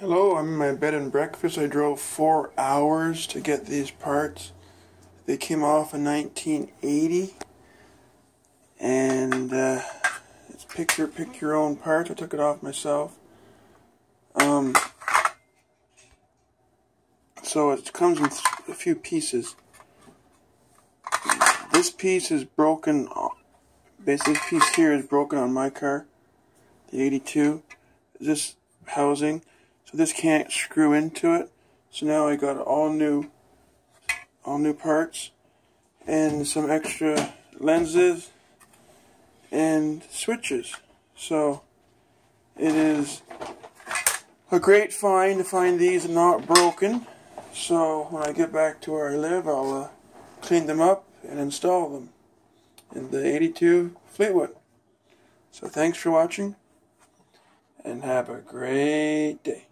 Hello, I'm in my bed and breakfast. I drove four hours to get these parts. They came off in 1980. And uh, it's pick your, pick your own parts. I took it off myself. Um, so it comes in a few pieces. This piece is broken. Basically, this piece here is broken on my car, the 82. This housing so this can't screw into it. So now I got all new, all new parts and some extra lenses and switches. So it is a great find to find these not broken. So when I get back to where I live, I'll uh, clean them up and install them in the 82 Fleetwood. So thanks for watching and have a great day.